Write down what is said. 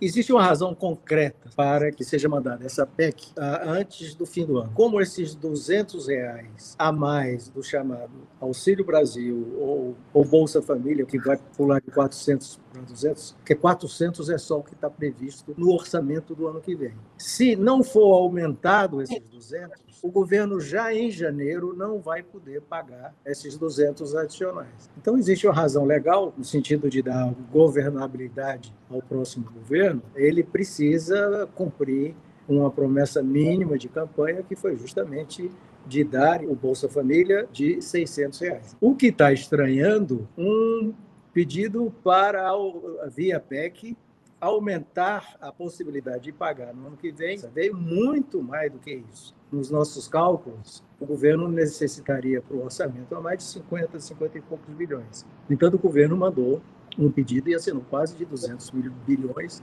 Existe uma razão concreta para que seja mandada essa PEC ah, antes do fim do ano. Como esses 200 reais a mais do chamado Auxílio Brasil ou, ou Bolsa Família, que vai pular de 400 para 200, porque 400 é só o que está previsto no orçamento do ano que vem. Se não for aumentado esses 200, o governo já em janeiro não vai poder pagar esses 200 adicionais. Então, existe uma razão legal, no sentido de dar governabilidade ao próximo governo, ele precisa cumprir uma promessa mínima de campanha, que foi justamente de dar o Bolsa Família de 600 reais. O que está estranhando, um pedido para, via PEC, aumentar a possibilidade de pagar no ano que vem, veio muito mais do que isso. Nos nossos cálculos, o governo necessitaria para o orçamento a mais de 50, 50 e poucos bilhões. No entanto, o governo mandou um pedido e assinou quase de 200 bilhões